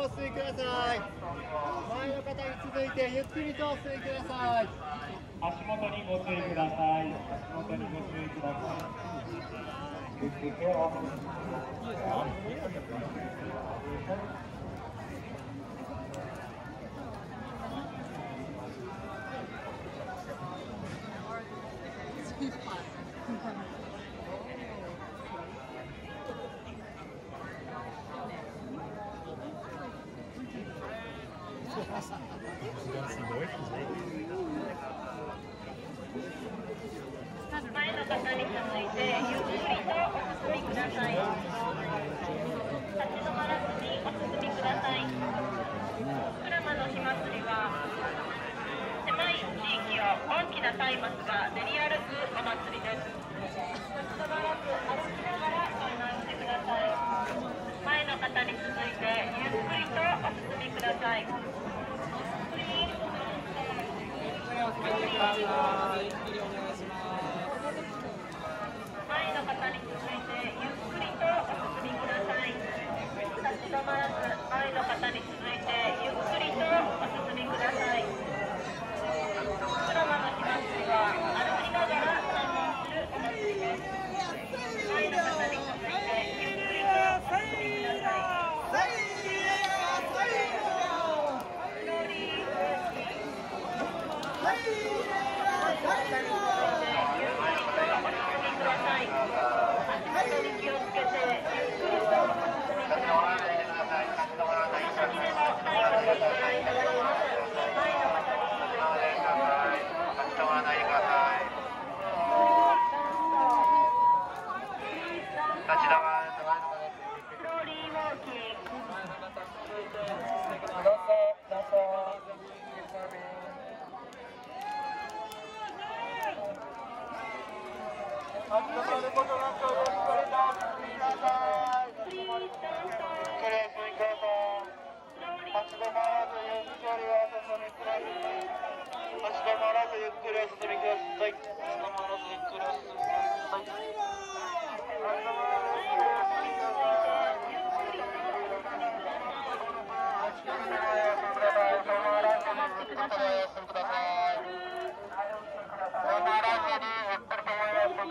とお吸いください前の方に続いてゆっくりとお進みください。足元にご注意ください。足元にご注意ください。いいですか方に続い。てゆっくりとお進みください。立ち止まらずにお進みください。鞍馬の火祭りは狭い。地域を大きな松明が練り歩くお祭りです立ち止まらず歩きながらご案内してください。前の方に続い。てゆっくりとお進みください。Thank you. ください。前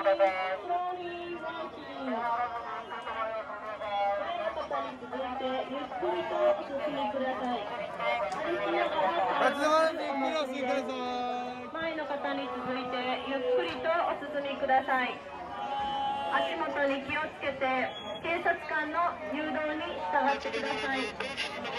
の方に続い。てゆっくりとお進みください。足元に気をつけて警察官の誘導に従ってください。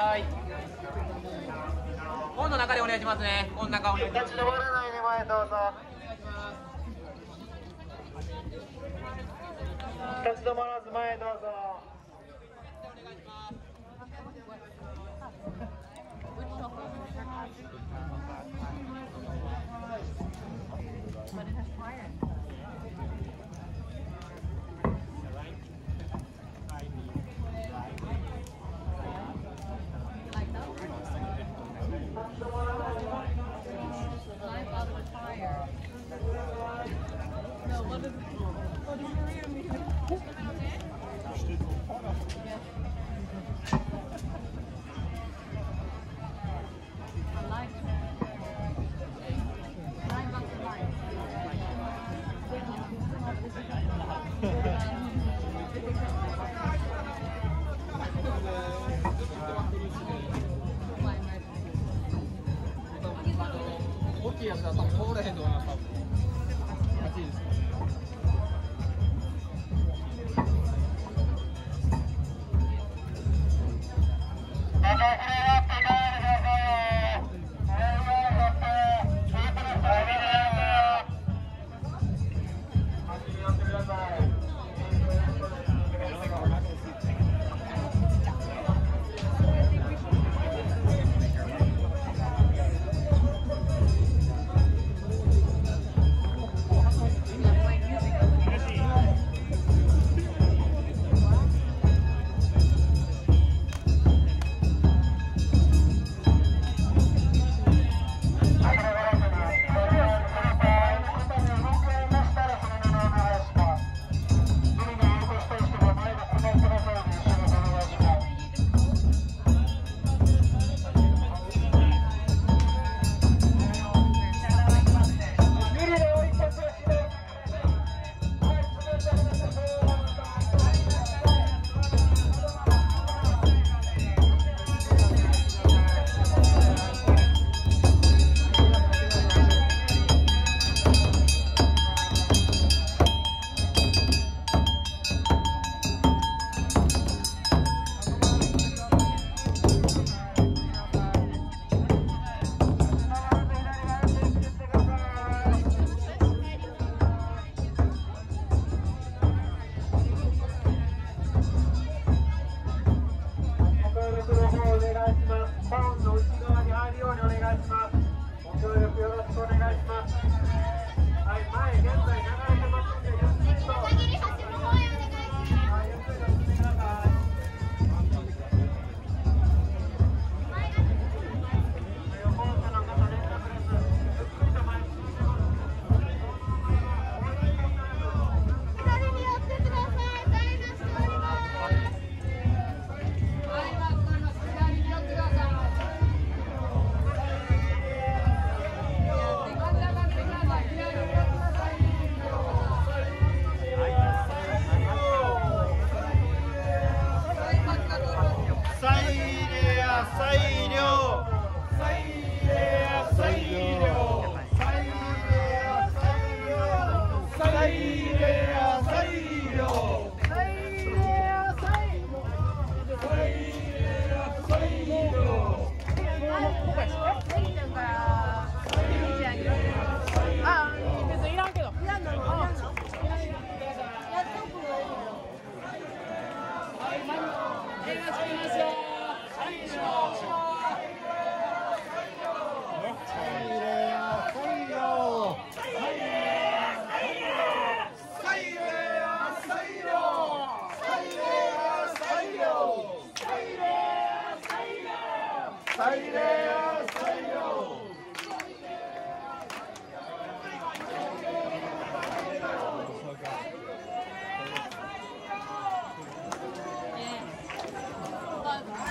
さい。本の中でお願いしますね。本の中まらないで前どうぞ立ち止まらず前どうぞ has fire. 大きいやつだと通れへんと思います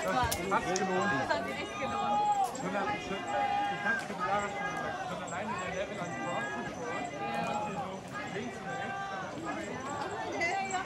Hat sich gelohnt. Das hat sich echt gelohnt. Ich hab's schon schon gesagt, schon alleine der Level an Crowd Control, ja. was hier so links und rechts. Ja, ja.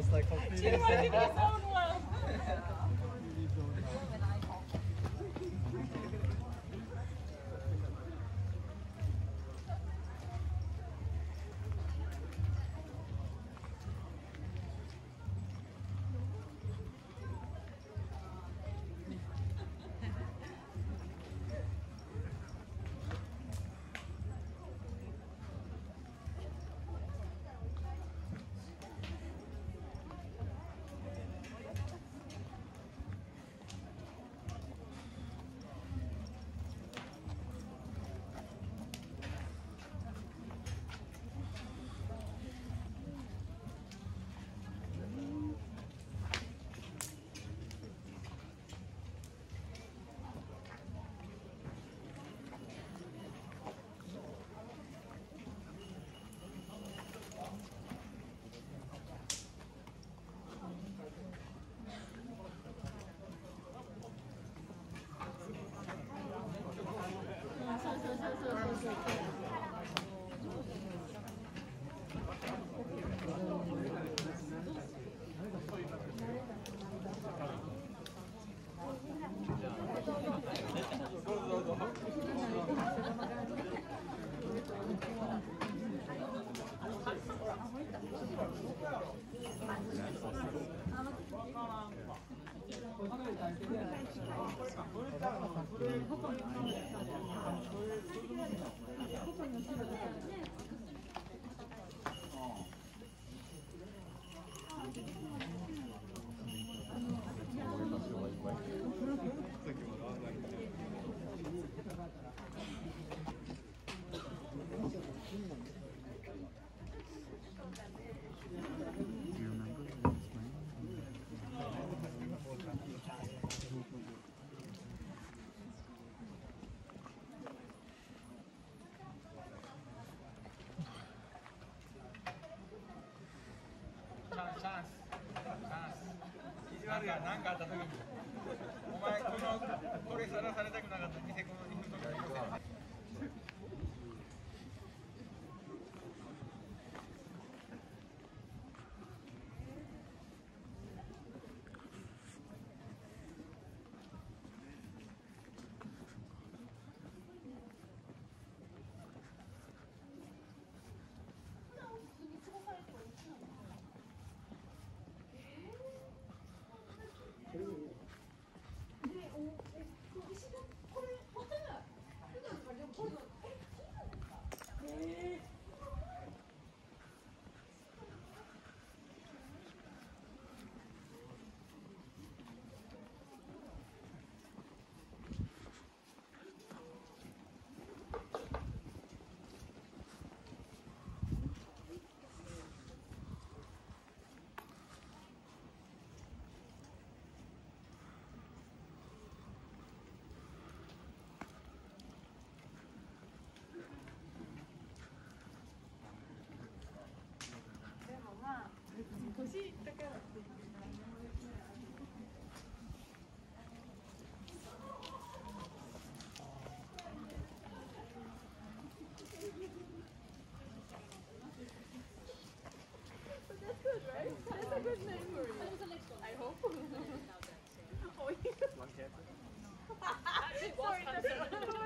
Was like, hopefully 네. யாரு நாங்க It was Sorry,